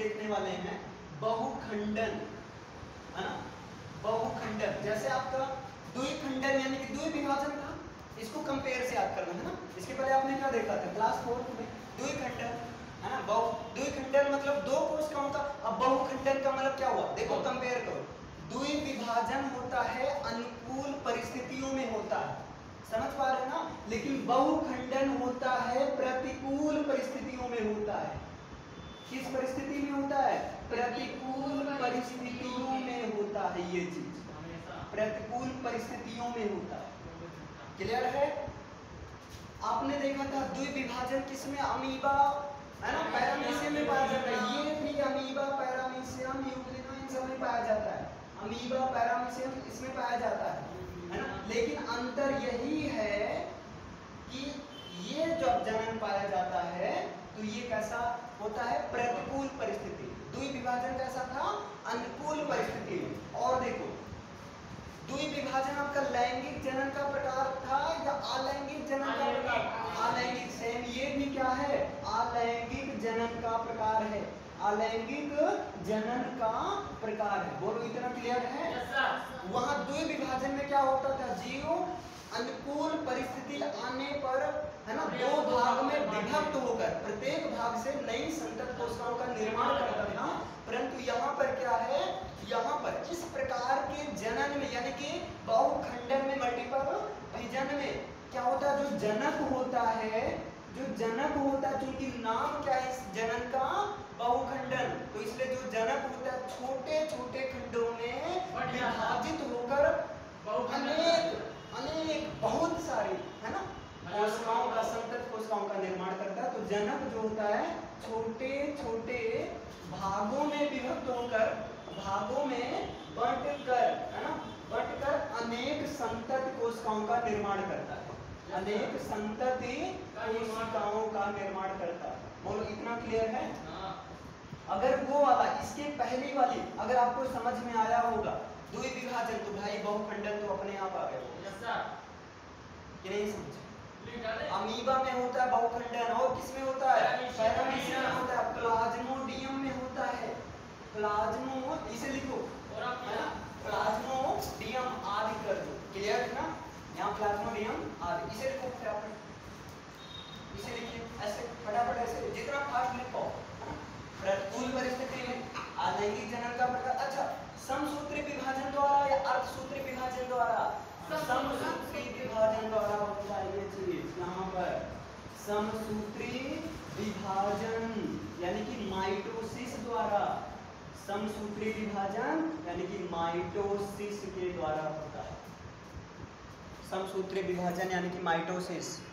देखने वाले हैं, बहुखंडन, है ना? बहुखंडन, जैसे आपका द्विखंडन यानी कि द्वि विभाजन था, इसको कंपेयर से याद करना, है ना? इसके पहले आपने क्या देखा था? क्लास फोर्थ में द्विखंडन, है ना? बहु, द्विखंडन मतलब दो कोशिकाओं का होता, अब बहुखंडन का मतलब क्या हुआ? देखो कंपेयर करो। द्वि विभाजन होता है, अनुकूल परिस्थितियों में होता है। समझ पा रहे हैं ना? लेकिन बहुखंडन होता है, प्रतिकूल परिस्थितियों में होता है। किस परिस्थिति में होता है? प्रतिकूल परिस्थितियों में होता है ये चीज़। प्रतिकूल परिस्थितियों में होता है। क्लियर है? आपने देखा था द्विविभाजन किसमें? अमीबा, है ना? पैरामीशियम में पाया जाता है। ये भी अमीबा पैरामीशियम यूग्लिना इन सब में पाया जाता है। अमीबा पैरामीशियम इसमें पाया जाता है है ना? लेकिन अंतर यही है कि ये जब जनन पाया जाता है तो ये कैसा होता है प्रतिकूल परिस्थिति। द्वि विभाजन कैसा था? अनुकूल परिस्थिति। और देखो द्वि विभाजन आपका लैंगिक जनन का प्रकार था या अलैंगिक जनन का प्रकार? अलैंगिक सेम ये भी क्या है? अलैंगिक जनन का प्रकार है। अलैंगिक जनन का प्रकार है। बोलो इतना क्लियर है? वहाँ द्वि विभाजन में क्या होता था? जीव अनुकूल परिस्थिति आने पर दो भाग में विभक्त होकर, प्रत्येक भाग से नई संकट कोशिकाओं का निर्माण करता था। परंतु यहाँ पर क्या है? यहाँ पर इस प्रकार के जनन में, यानी कि बहुखंडन में मल्टीपल विजन में, क्या होता है? जो जनक होता है, जो जनक होता है चूँकि नाम क्या है जनन का बहुखंडन तो इसलिए जो जनक होता है छोटे छोटे खंडों में विभाजित होकर अनेक अनेक बहुत सारी है ना कोशिकाओं का संतत कोशिकाओं का निर्माण करता है तो जनक जो होता है छोटे छोटे भागों में विभक्त होकर भागों में बंट कर है ना? बंट कर अनेक संतत कोशिकाओं का निर्माण करता है। अनेक संतति कोशिकाओं का निर्माण करता है। बोलो इतना क्लियर है? अगर वो वाला इसके पहली वाली अगर आपको समझ में आया होगा द्वि विभाजन तो भाई बहुखंडन तो अपने आप आ गए। कि नहीं समझे। अमीबा में होता है बहुखंडन और किसमें होता है पैरामीशियम में होता है प्लाज्मोडियम में होता है प्लाज्मो इसे लिखो। और है ना? प्लाज्मोडियम आदि कर दो। क्लियर है ना? यहाँ प्लाज्मोडियम आदि। इसे लिखो फटाफट इसे लिखिए। ऐसे फटाफट ऐसे। जितना फास्ट लिख पाओ। प्रतिकूल परिस्थिति में अलैंगिक जनन का प्रकार। अच्छा समसूत्री विभाजन द्वारा या अर्धसूत्री विभाजन द्वारा? समसूत्री विभाजन द्वारा होता है ये चीज़। यहाँ पर समसूत्री विभाजन यानी कि माइटोसिस द्वारा। समसूत्री विभाजन यानी कि माइटोसिस के द्वारा होता है। समसूत्री विभाजन यानी कि माइटोसिस।